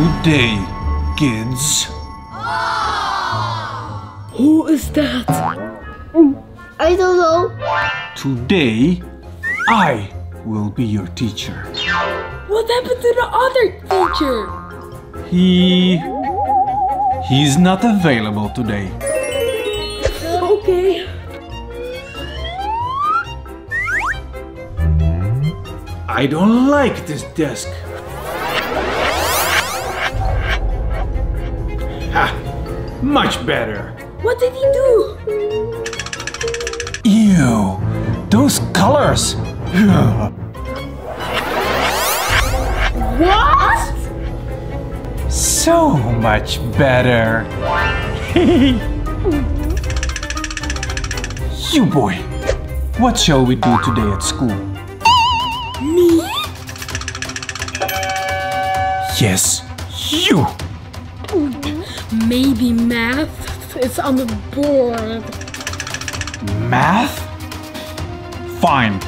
Good day, kids. Who is that? Mm, I don't know. Today, I will be your teacher. What happened to the other teacher? He. He's not available today. Okay. I don't like this desk. Much better. What did he do? Ew! Those colors! What? so much better. you boy, what shall we do today at school? Me? Yes, you! Maybe math? It's on the board. Math? Fine.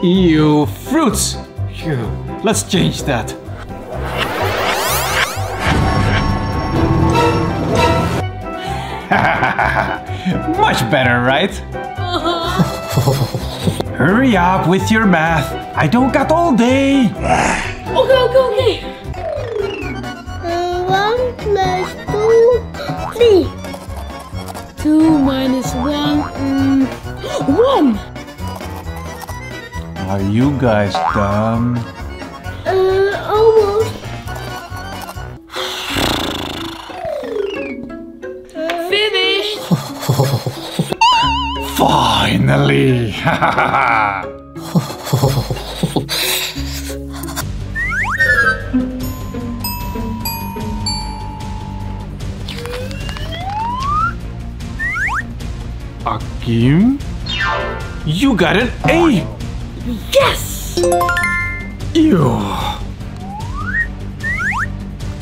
Ew, fruits! Phew, Let's change that. Much better, right? Hurry up with your math. I don't got all day. Are you guys dumb? Uh, almost. Finished. Finally! Akim? You got an A! Yes. Ew!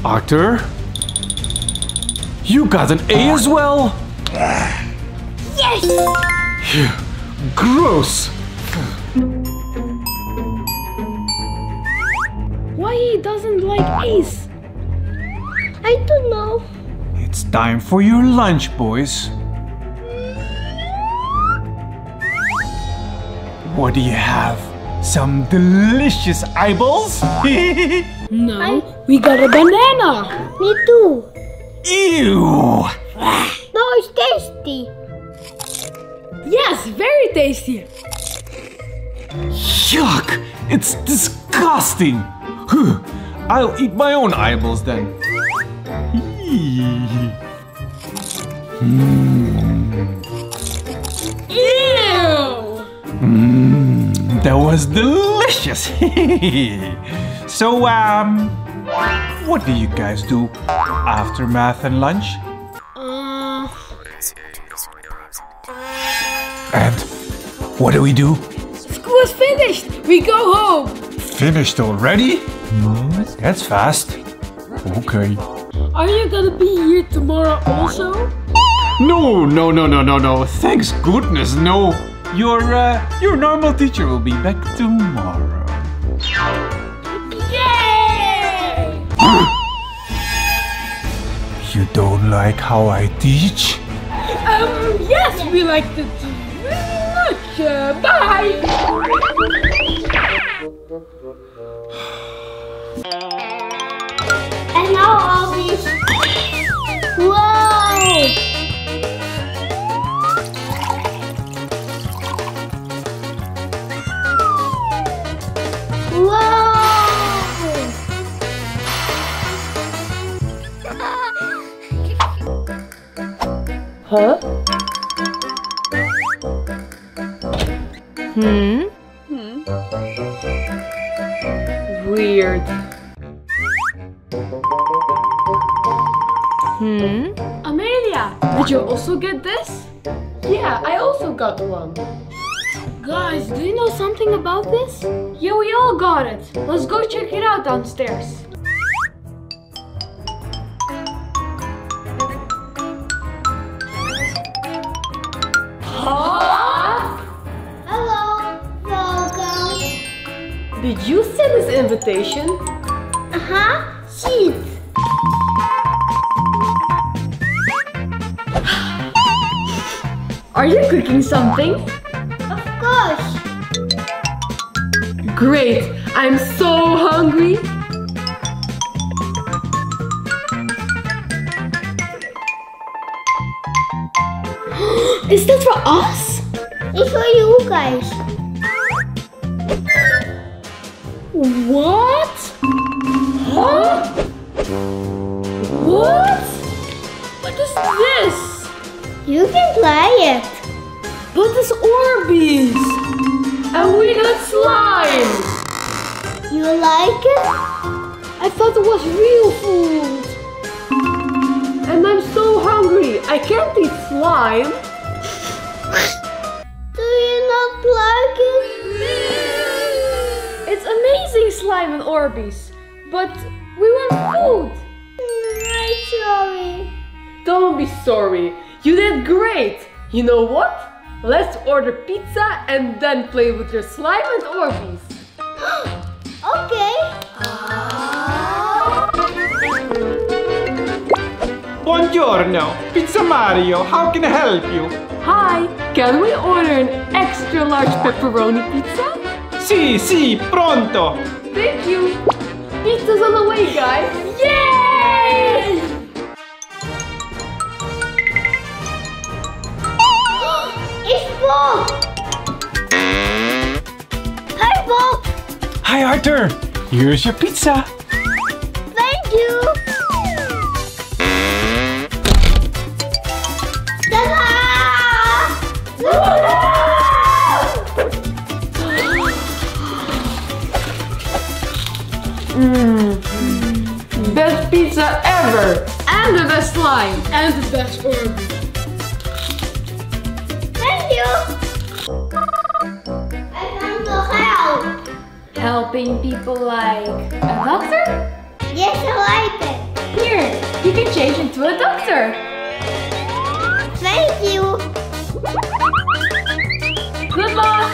Arthur? You got an A as well? Yes. Gross! Why he doesn't like Ace? I don't know. It's time for your lunch, boys. What do you have? Some delicious eyeballs? No, we got a banana. Me too. Ew! No, it's tasty. Yes, very tasty. Yuck! It's disgusting! I'll eat my own eyeballs then. Eee. Hmm. That was delicious! so, um, what do you guys do after math and lunch? And what do we do? school is finished. We go home. Finished already? That's fast. Okay. Are you gonna be here tomorrow also? No, no, no, no, no, no. Thanks goodness, no. Your, uh, your normal teacher will be back tomorrow. Yay! You don't like how I teach? Um, yes, we like the tea very much. Uh, bye. And now all these. Whoa! Huh? Hmm? Hmm? Weird. Hmm? Amelia, did you also get this? Yeah, I also got one. Guys, do you know something about this? Yeah, we all got it. Let's go check it out downstairs. Invitation? Uh-huh. Cheese. Are you cooking something? Of course. Great! I'm so hungry! Is that for us? With your slime and Orbeez! Okay. Buongiorno, Pizza Mario. How can I help you? Hi! Can we order an extra large pepperoni pizza? Sì, sì, pronto. Thank you! Pizza's on the way, guys! Hi, Arthur. Here's your pizza. Thank you. Mmm. Best pizza ever! And the best slime! And the best Orbeez! Helping people like a doctor? Yes, I like it. Here, you can change into a doctor! Thank you. Good luck!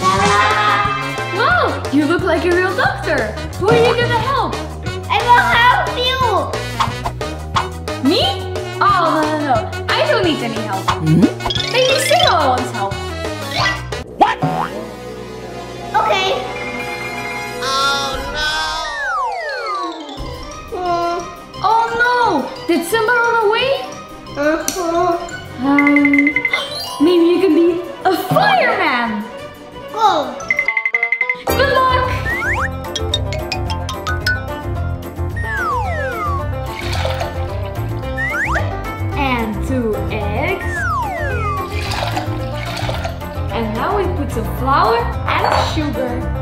Ta-da. Wow, you look like a real doctor! Who are you gonna help? I will help you. Me? Oh, no, no, no. I don't need any help. Maybe Singo wants help. Simba run away? Uh-huh. Um, maybe you can be a fireman! Go. Good luck! And two eggs. And now we put some flour and sugar.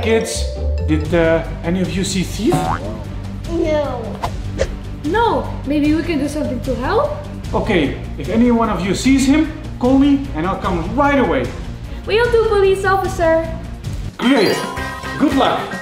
Kids. Did uh, any of you see Thief? No. No. Maybe we can do something to help? Okay, if any one of you sees him, call me and I'll come right away. We'll do, police officer. Great. Good luck.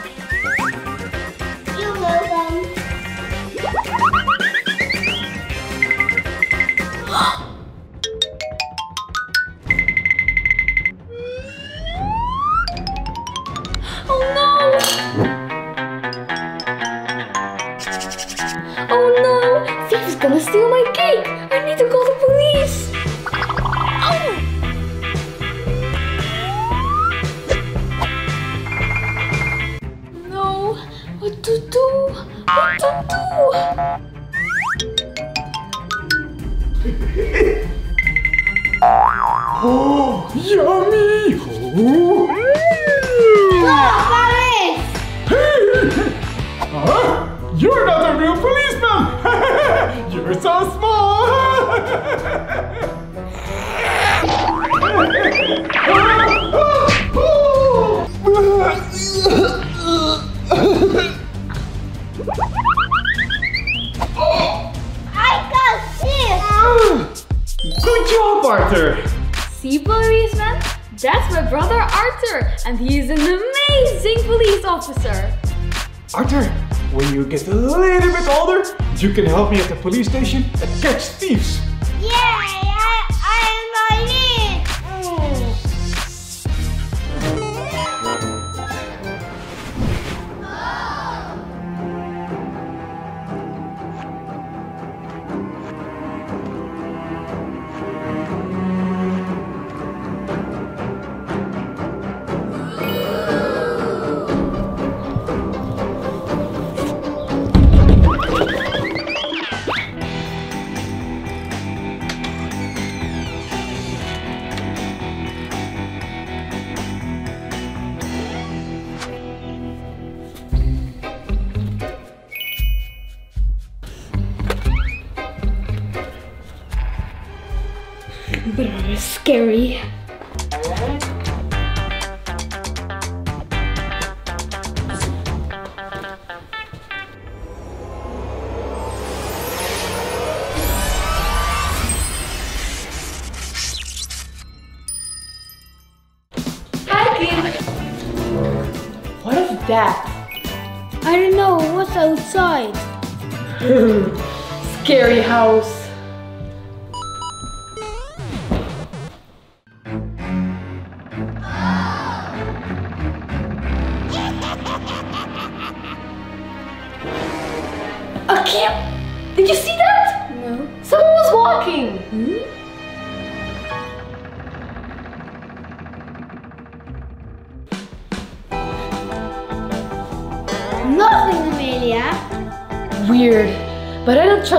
police station scary.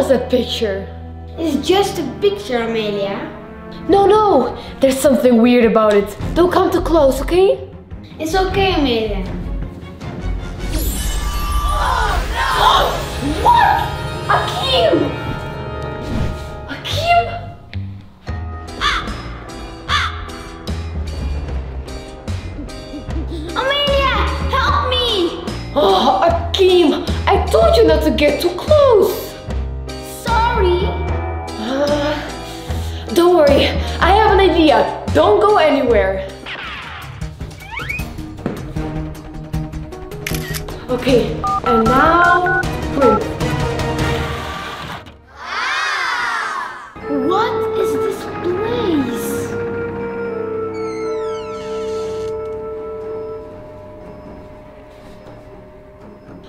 a picture? It's just a picture, Amelia. No, no, there's something weird about it. Don't come too close, okay? It's okay, Amelia. Oh, no! What? cube?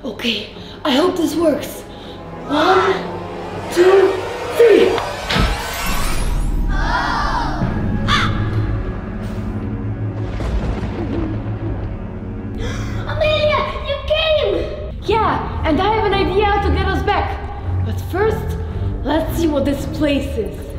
Okay, I hope this works. One, two, three. Yeah, and I have an idea to get us back. But first, let's see what this place is.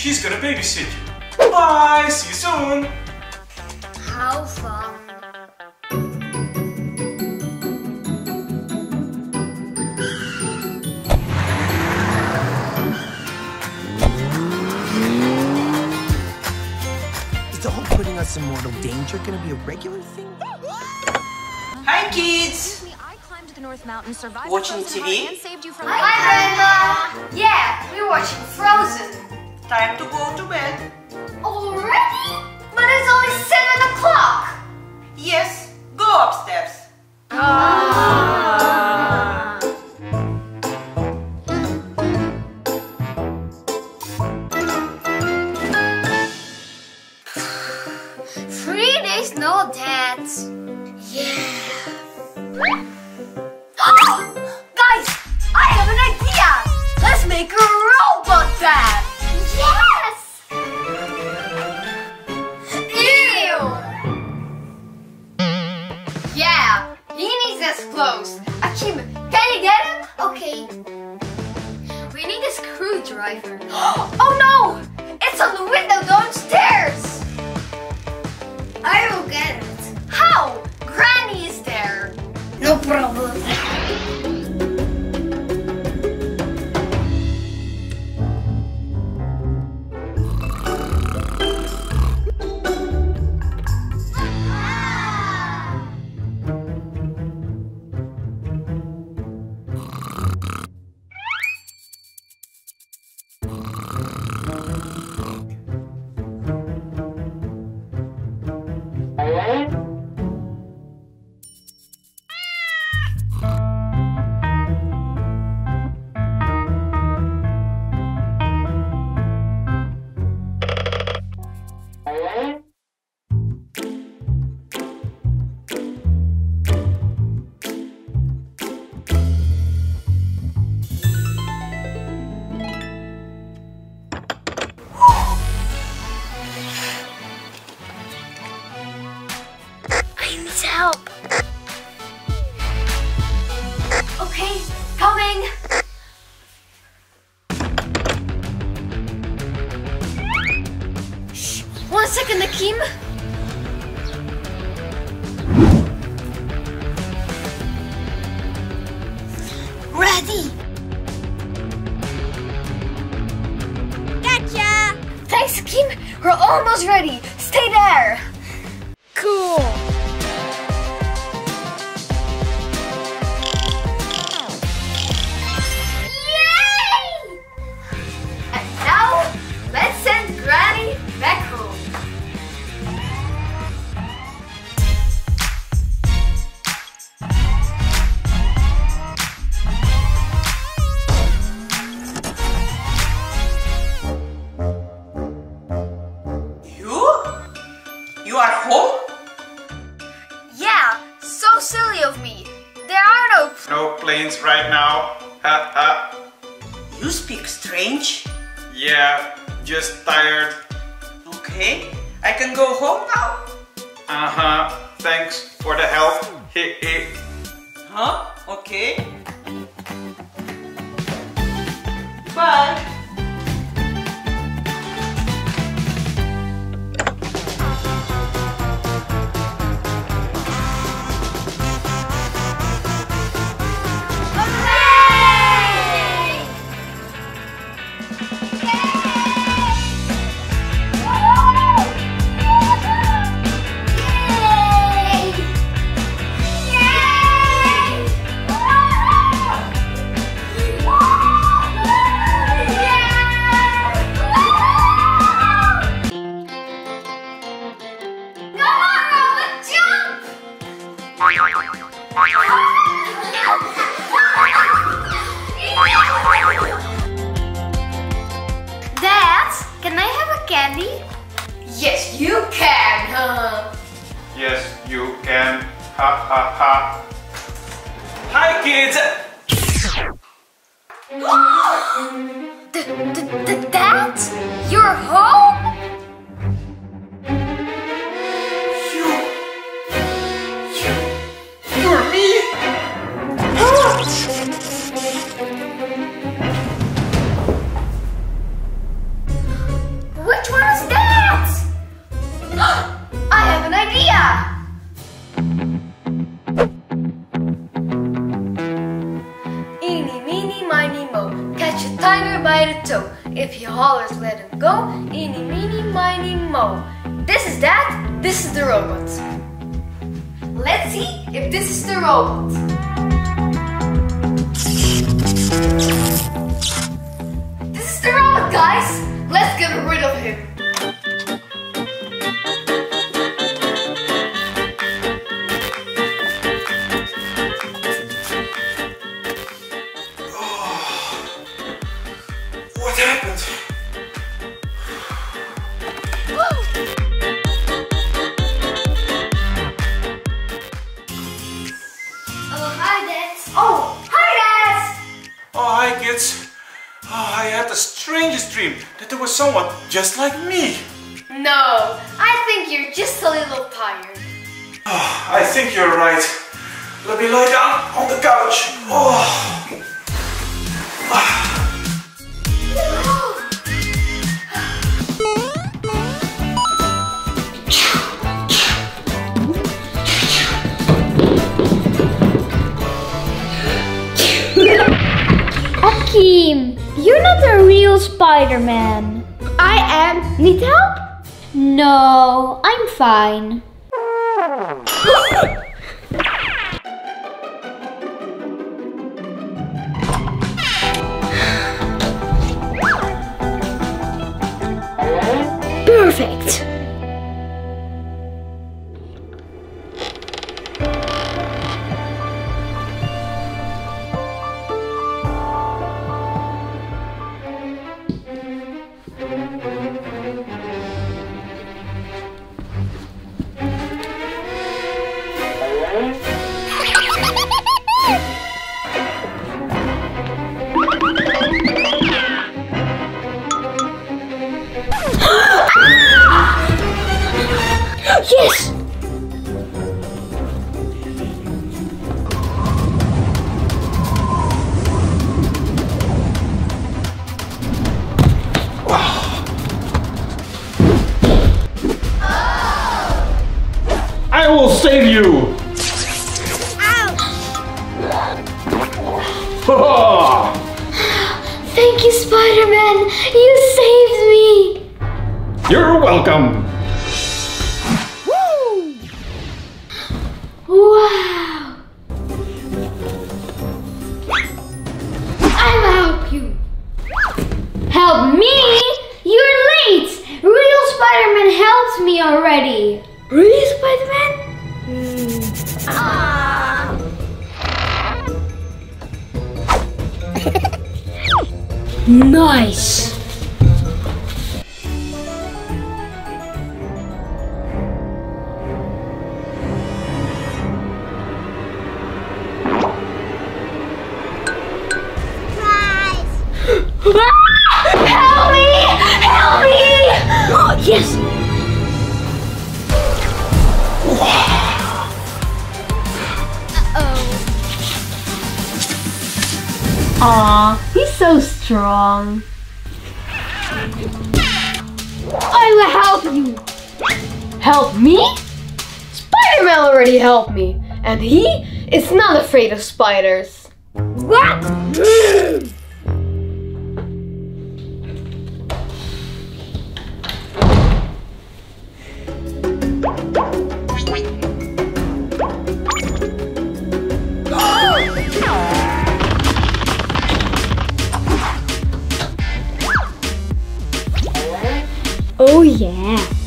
She's gonna babysit you. Bye! See you soon! How far? Is the whole putting us in mortal danger gonna be a regular thing? Hi, kids! North Mountain, survived watching TV? and saved you from Hi, Grandma! Yeah, we're watching Frozen. Time to go to bed. Already? But it's only 7 o'clock! Yes, go upstairs. Ah. team! You're not a real Spider-Man. I am. Need help? No, I'm fine. Aw, he's so strong. I will help you. Help me? Spider-Man already helped me. And he is not afraid of spiders. What? Oh yeah!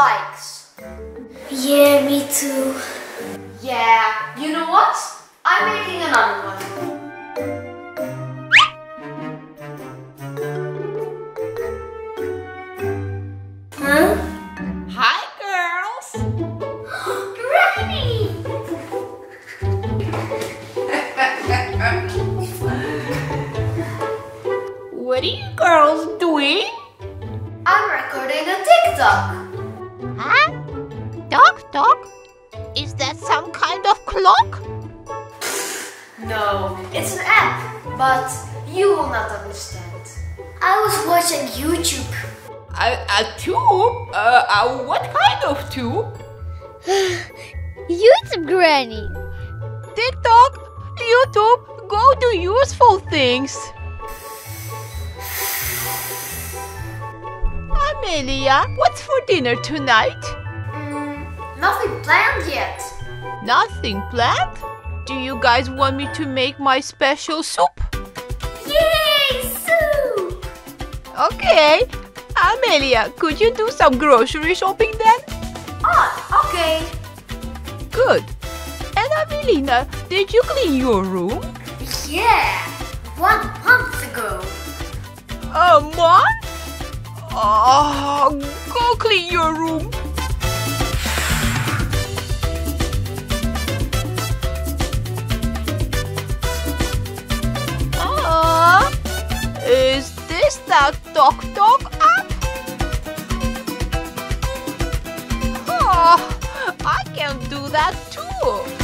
Likes. Yeah, me too. Yeah, you know what? I'm making another one. Huh? Hi, girls. Granny! What are you girls doing? I'm recording a TikTok. Huh? Dog, dog? Is that some kind of clock? No, it's an app, but you will not understand. I was watching YouTube. A, a tube? Uh, uh, what kind of tube? YouTube Granny. TikTok, YouTube, go do useful things. Amelia, what's for dinner tonight? Mm, nothing planned yet. Nothing planned? Do you guys want me to make my special soup? Yay, soup! Okay. Amelia, could you do some grocery shopping then? Oh, okay. Good. And Avelina, did you clean your room? Yeah, one month ago. A month? Oh, go clean your room. Uh, is this the Tok Tok app? Oh, I can do that too.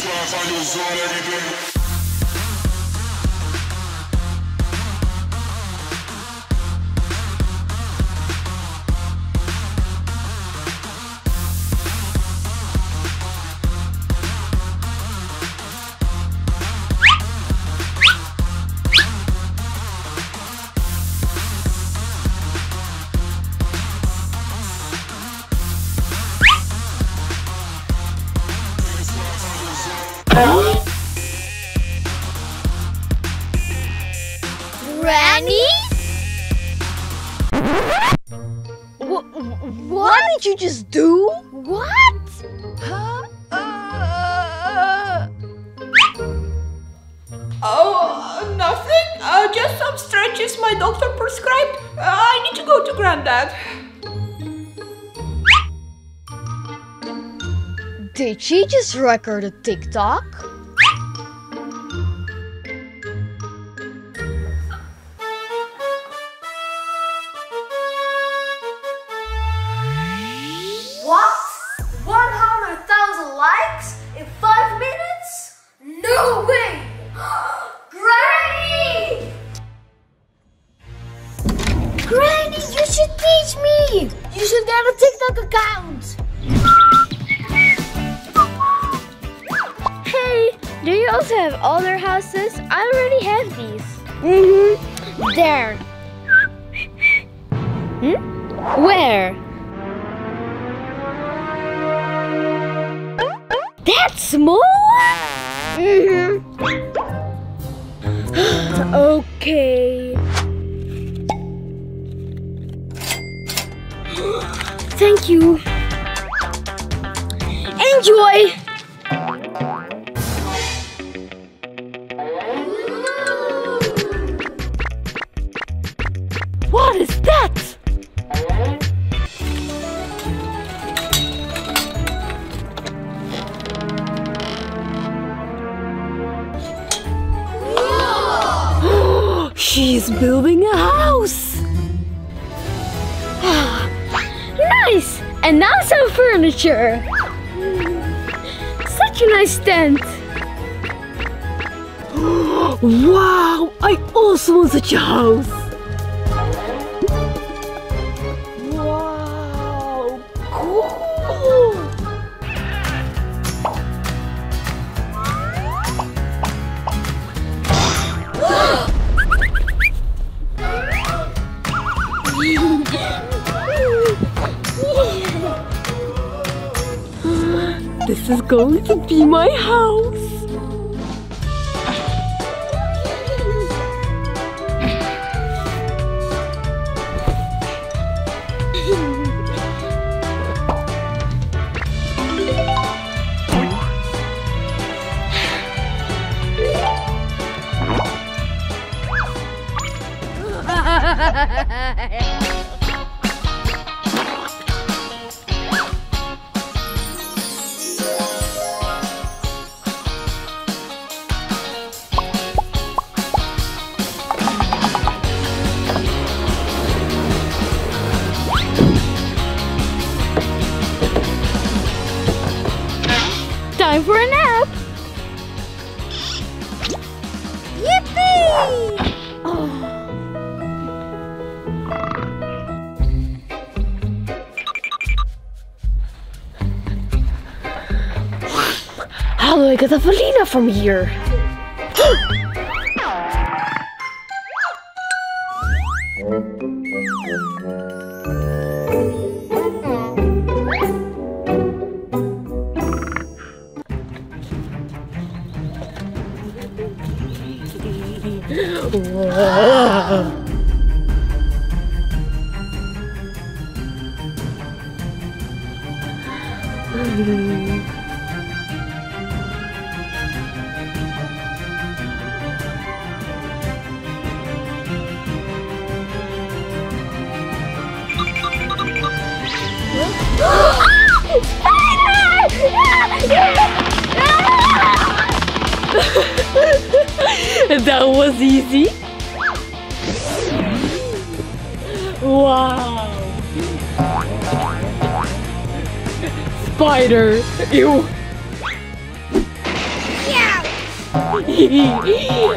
Granny? Record TikTok? She is building a house! Ah, nice! And now some furniture! Such a nice tent! wow! I also want such a house! going to be my house. the Valina from here. Mm-hmm. that was easy. Wow. Spider. Ew.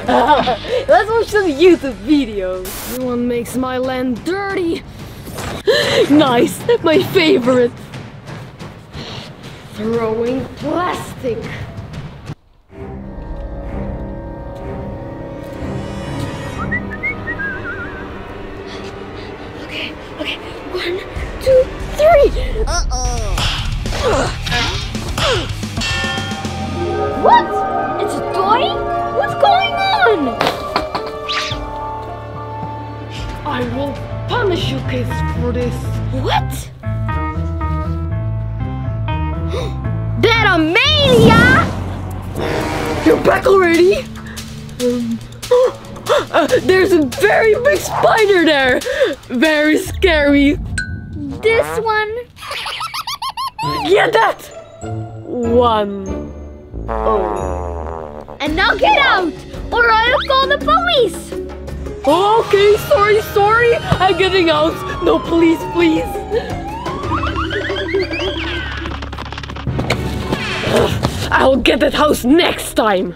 uh, let's watch some YouTube videos. one makes my land dirty. nice, my favorite. Throwing plastic. okay, sorry, sorry. I'm getting out. No, please, please. I'll get that house next time.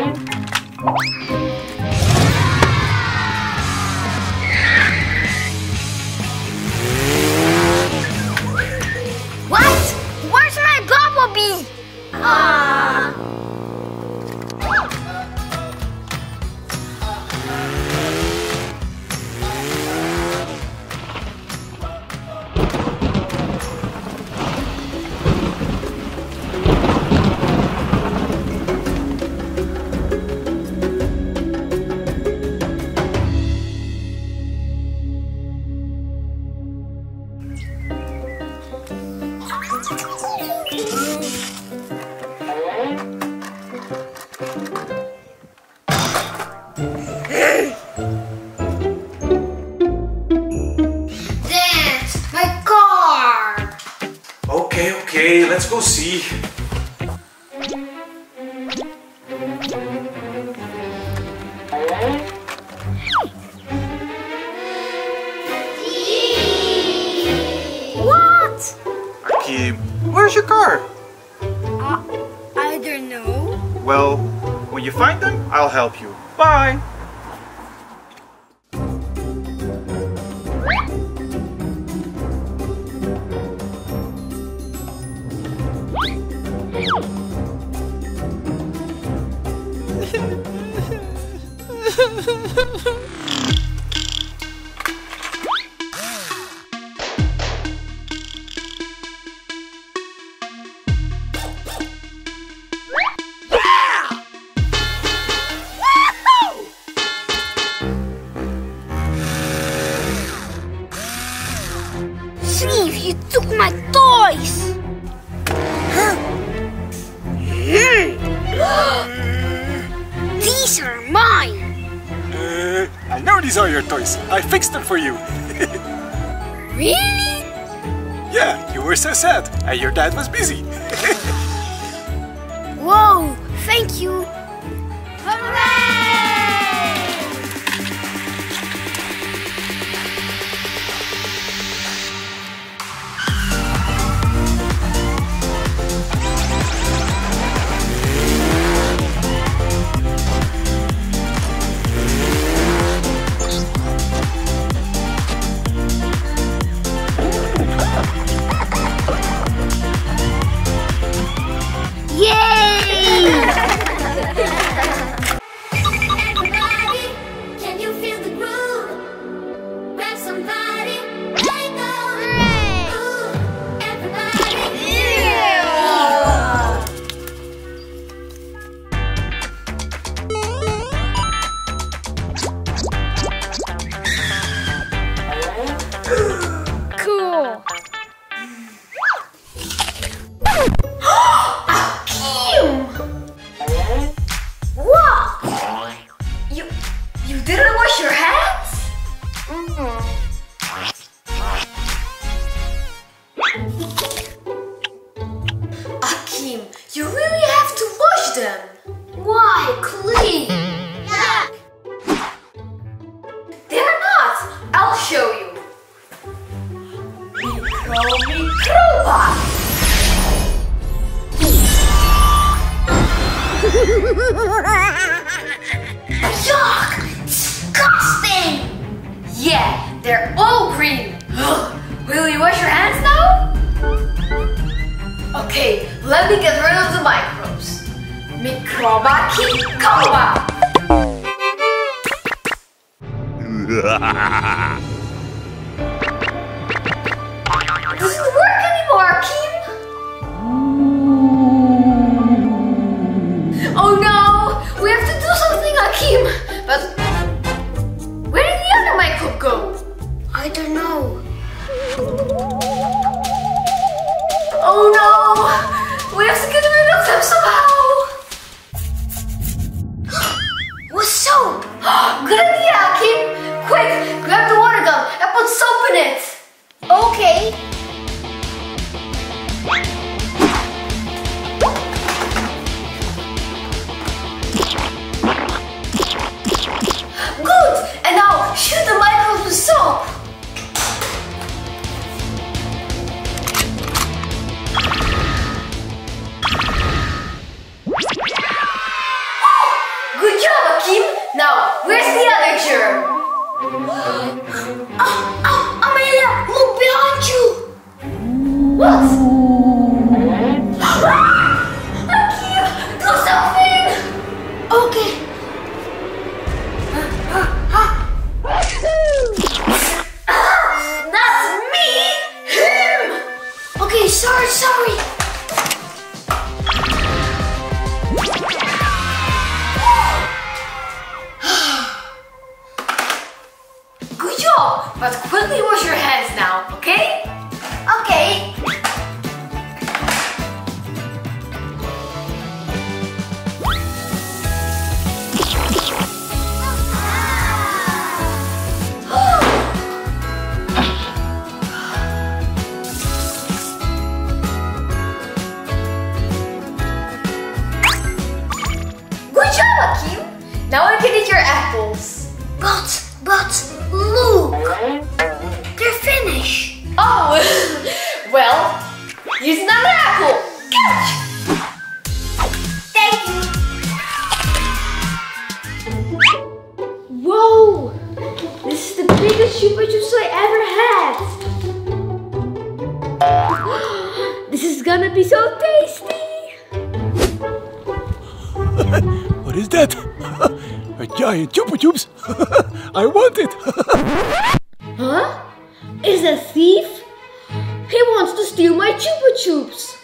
Thank you. Dad was busy. Whoa, thank you. It! Huh? Is a thief? He wants to steal my Chupa Chups!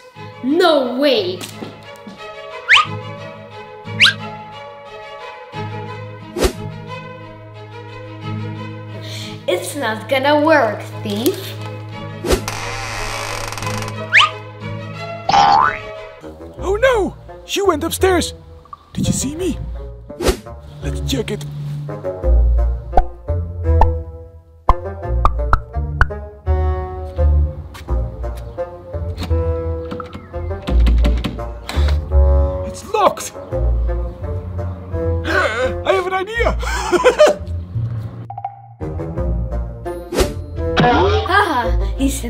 No way! It's not gonna work, thief. Oh no! She went upstairs! Did you see me? Let's check it.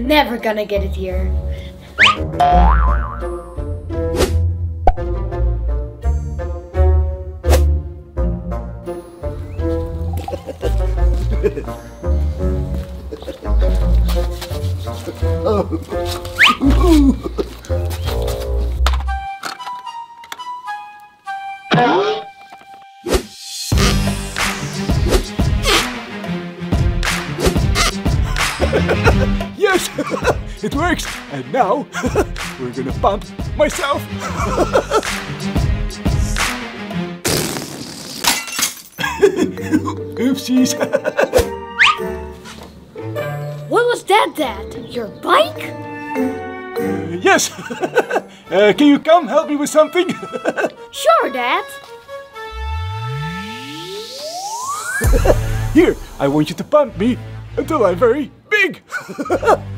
Never gonna get it here. We're myself! Oopsies! What was that, Dad? Your bike? yes! uh, can you come help me with something? Sure, Dad. Here, I want you to pump me until I'm very big!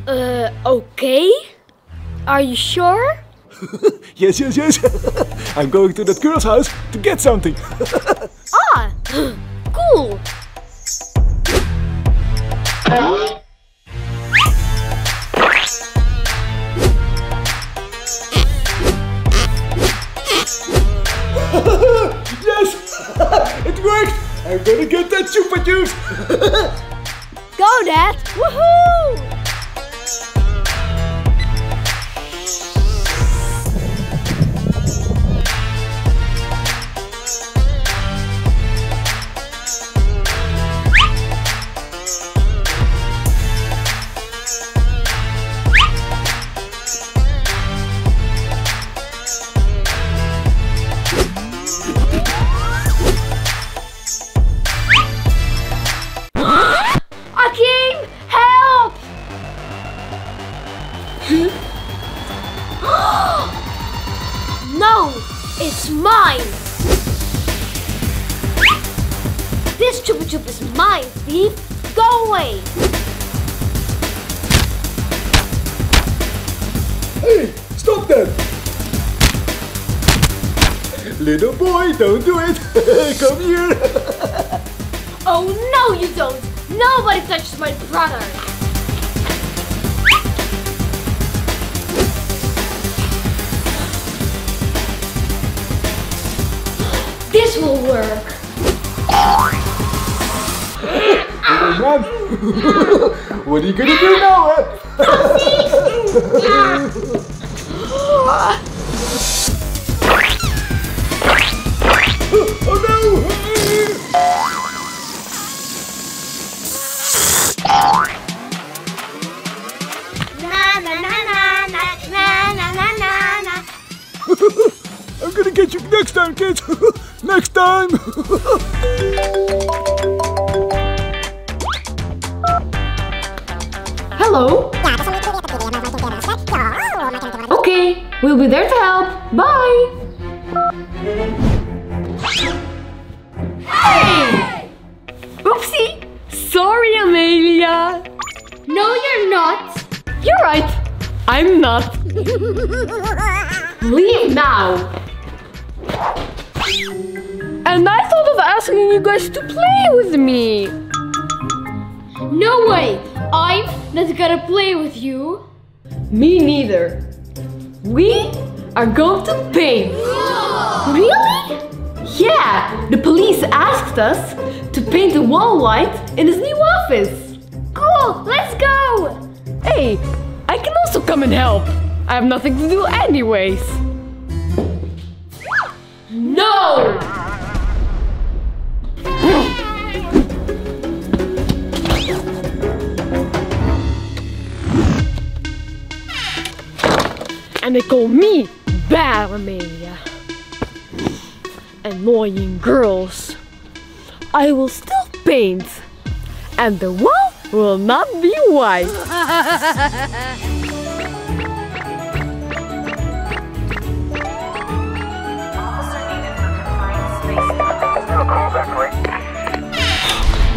Uh, okay. Are you sure? yes, yes, yes! I'm going to that girl's house to get something! Ah, cool. yes! it worked! I'm gonna get that super juice! Go, is don't do it! Come here! Oh no you don't! Nobody touches my brother! This will work! What are you gonna do now? Leave now. And I thought of asking you guys to play with me. No way! I'm not gonna play with you! Me neither. We are going to paint. Really? Yeah, the police asked us to paint the wall white in his new office. Cool! Let's go! Hey, I can also come and help. I have nothing to do anyways. No! And they call me Bad Amelia. Annoying girls. I will still paint. And the wall will not be white.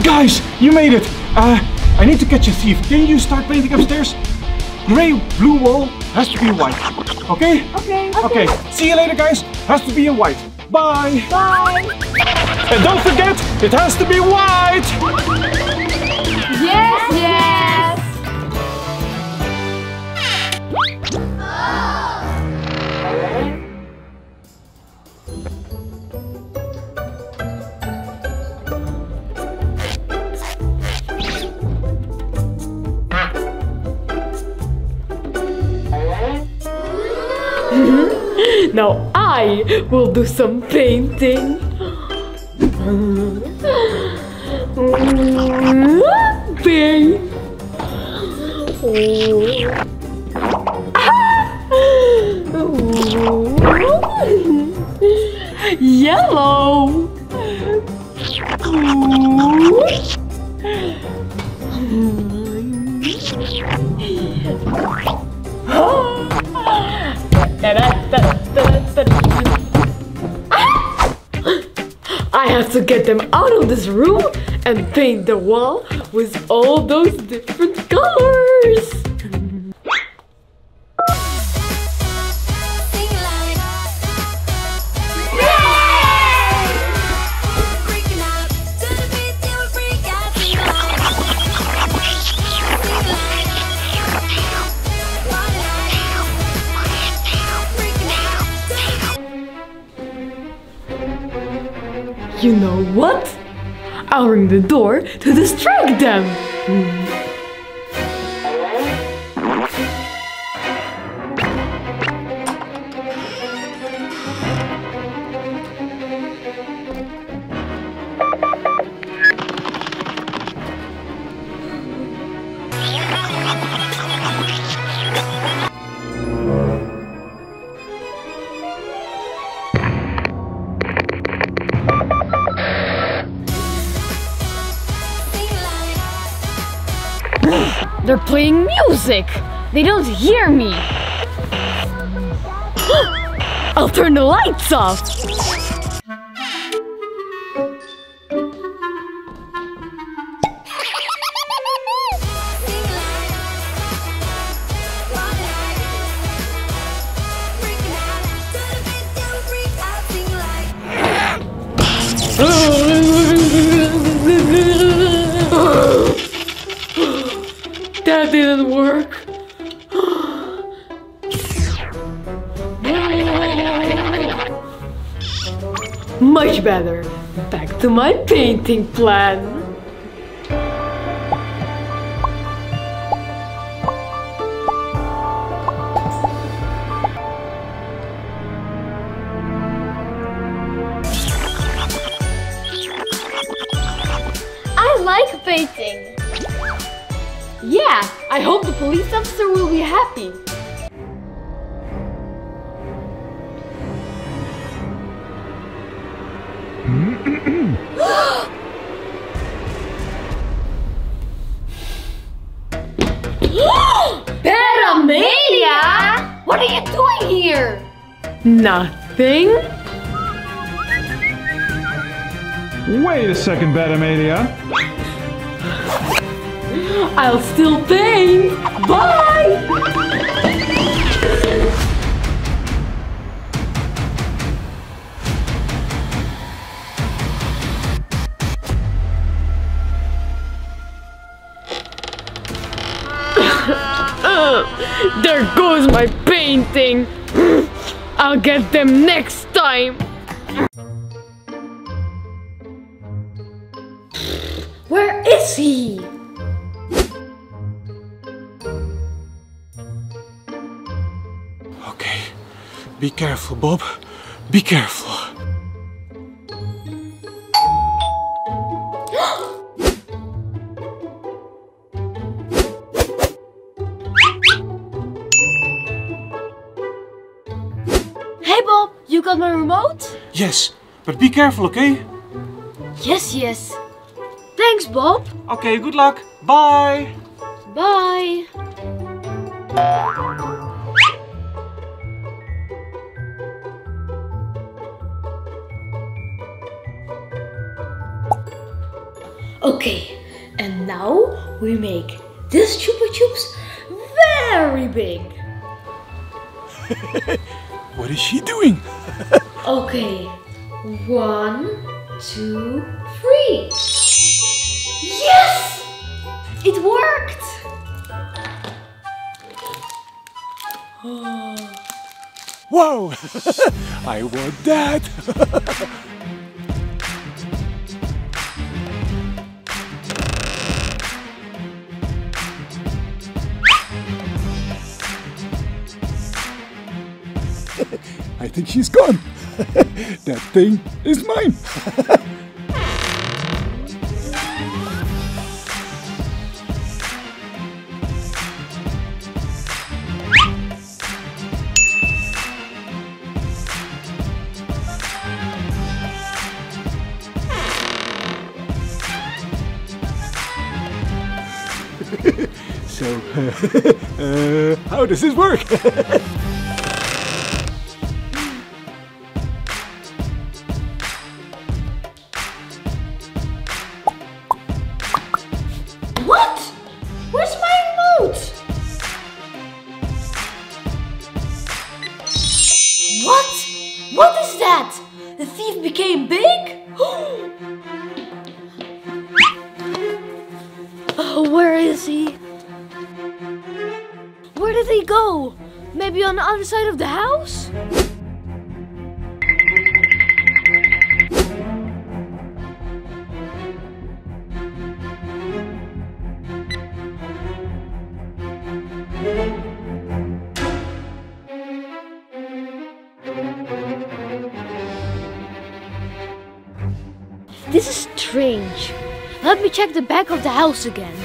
Guys, you made it! Uh, I need to catch a thief. Can you start painting upstairs? Gray, blue wall has to be white. Okay? Okay. Okay. See you later, guys. Has to be in white. Bye. Bye! And don't forget, it has to be white. Yes, yes! Now I will do some painting. Paint. Yellow. I have to get them out of this room and paint the wall with all those different colors. What? I'll ring the door to distract them. Hear me. I'll turn the lights off. Painting plan. I like painting. Yeah, I hope the police officer will be happy. What are you doing here? Nothing. Wait a second, Bad Amelia. I'll still paint. Bye. there goes my painting. I'll get them next time. Where is he? Okay. Be careful, Bob. Be careful. Yes, but be careful, okay? Yes, yes. Thanks, Bob. Okay, good luck. Bye. Bye. Okay, and now we make this Chupa Chups very big. What is she doing? Okay, one, two, three. Yes! It worked! Whoa! I want that! I think she's gone. That thing is mine. so, uh, how does this work? check the back of the house again.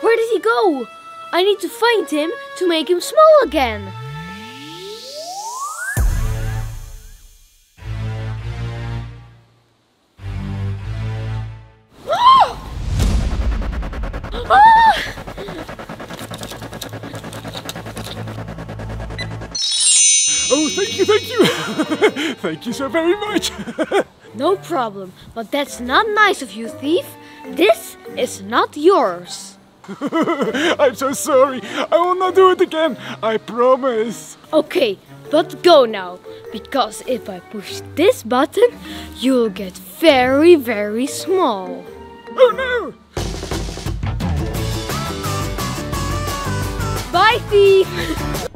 Where did he go? I need to find him to make him small again. Thank you, thank you. thank you so very much. No problem, but that's not nice of you, thief. This is not yours. I'm so sorry. I will not do it again. I promise. Okay, but go now, because if I push this button, you'll get very, very small. Oh no! Bye, thief!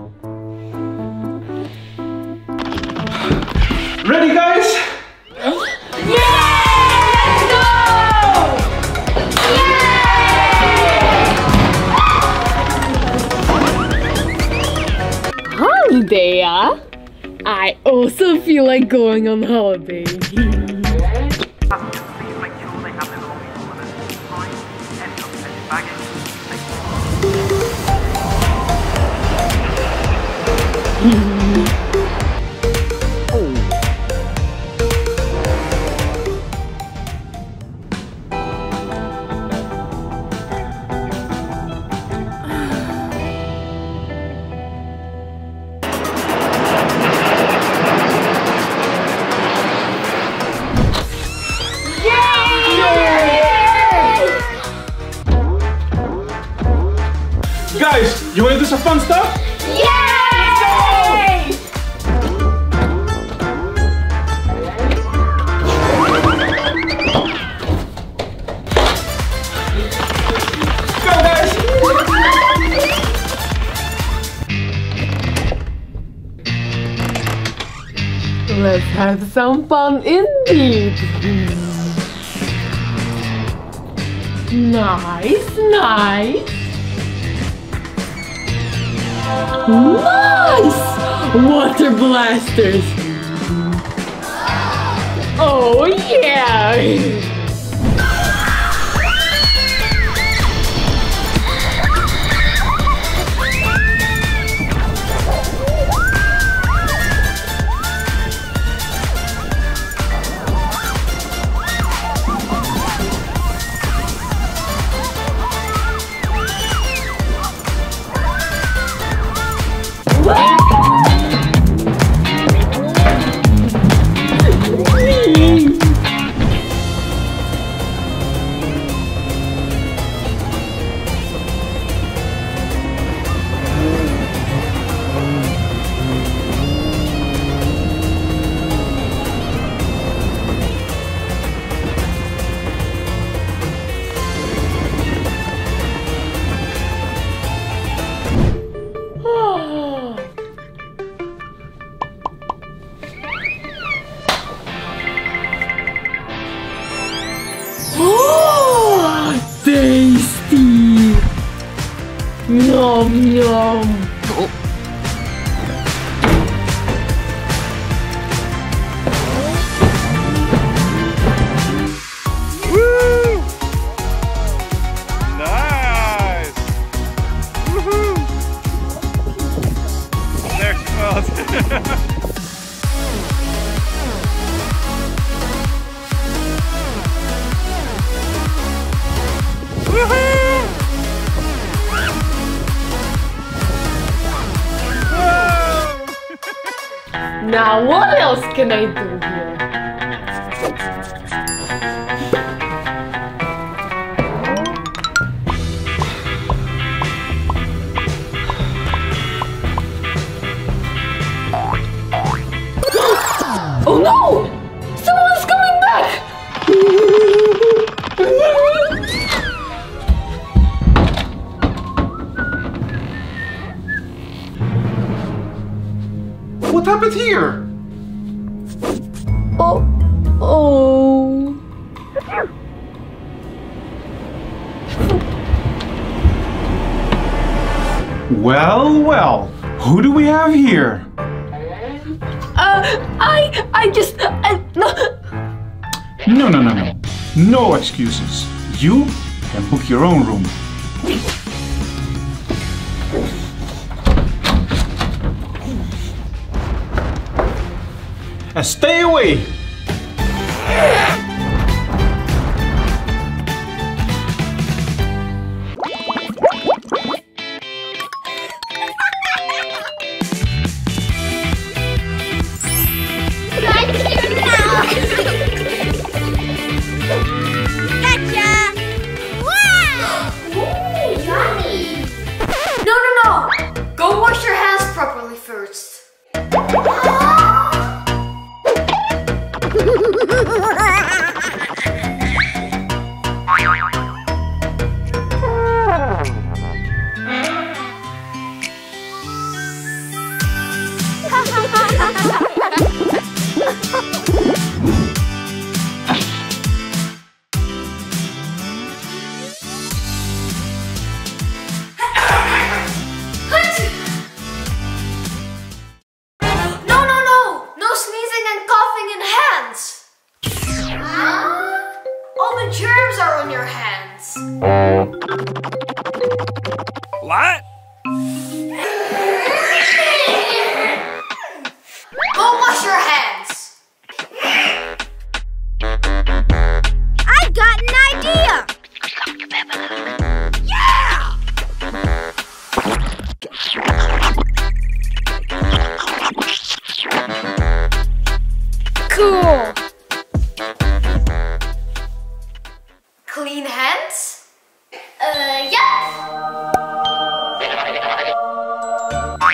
Ready, guys? Holiday, ah? I also feel like going on holiday. Guys, you wanna do some fun stuff? Go, guys! Let's have some fun indeed. Nice, nice. Nice! Water blasters. Oh yeah! Well, well, who do we have here? Uh, I, I just, I, no. No, no, no, no. No excuses. You can book your own room. And stay away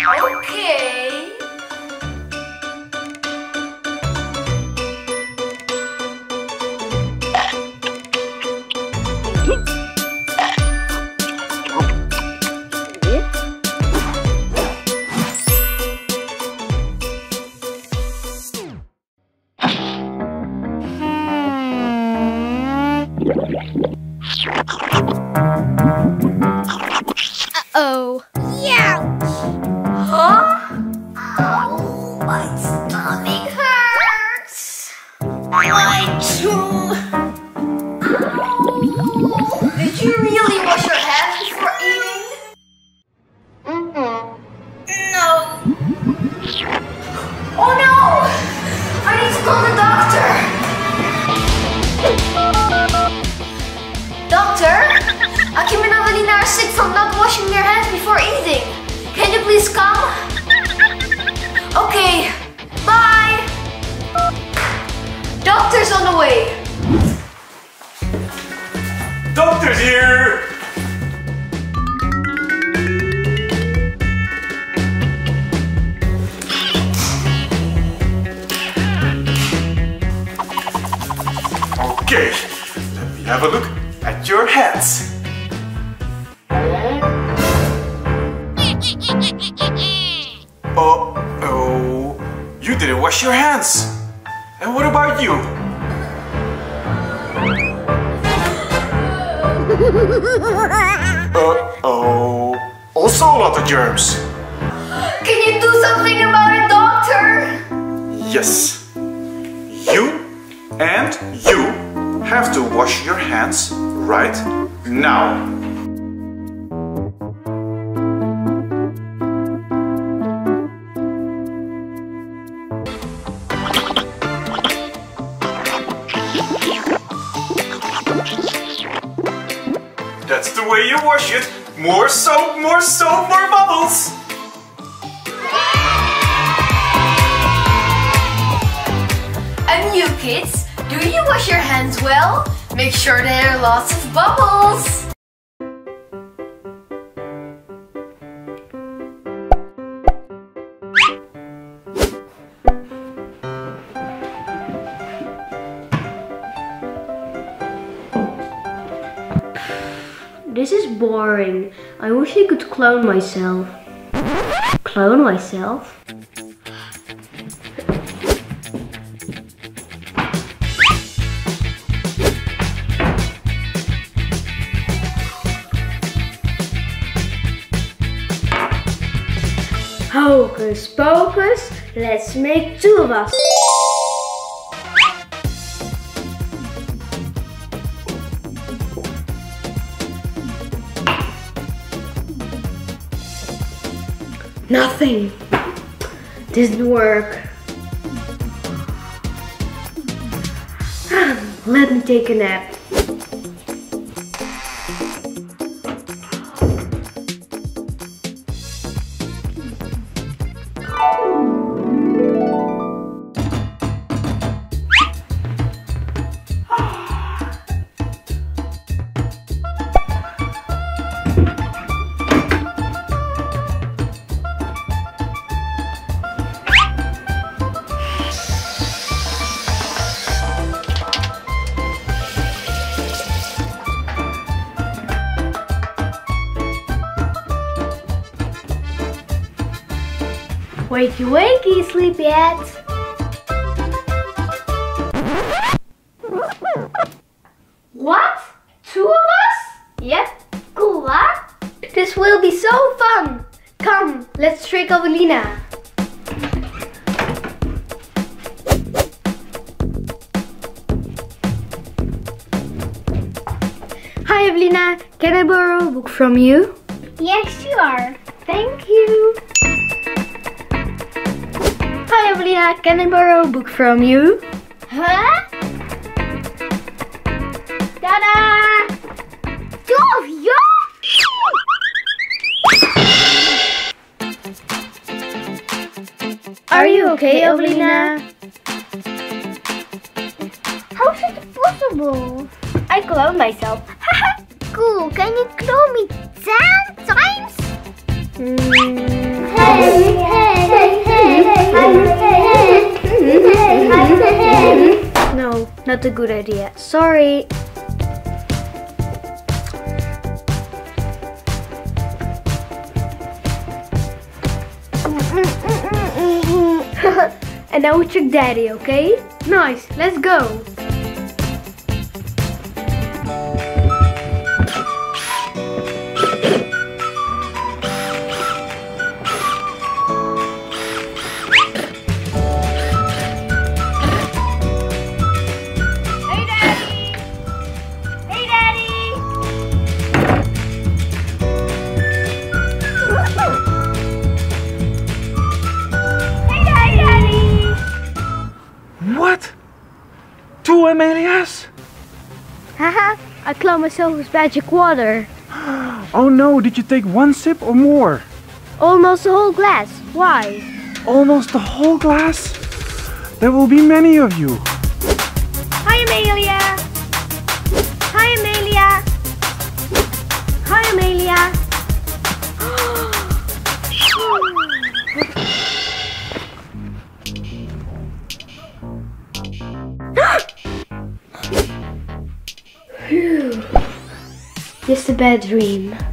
Okay. wash it. More soap, more soap, more bubbles. And you kids, do you wash your hands well? Make sure there are lots of bubbles. boring. I wish I could clone myself. Clone myself? Hocus pocus, let's make two of us. Nothing. Didn't work. Let me take a nap. Sleepyheads! What? Two of us? Yep. Cool, huh? This will be so fun! Come, let's trick Avelina. Hi Avelina, can I borrow a book from you? Yes, you are. Thank you. Hi Avelina, can I borrow a book from you? Huh? Ta-da! Two of you? Are you okay, Avelina? How is it possible? I clone myself. cool, can you clone me ten times? Hey, hey, hey, not a good idea. Sorry. and now we check daddy, okay? Nice, let's go. Myself with magic water. Oh no, did you take one sip or more? Almost a whole glass. Why? Almost the whole glass? There will be many of you. Just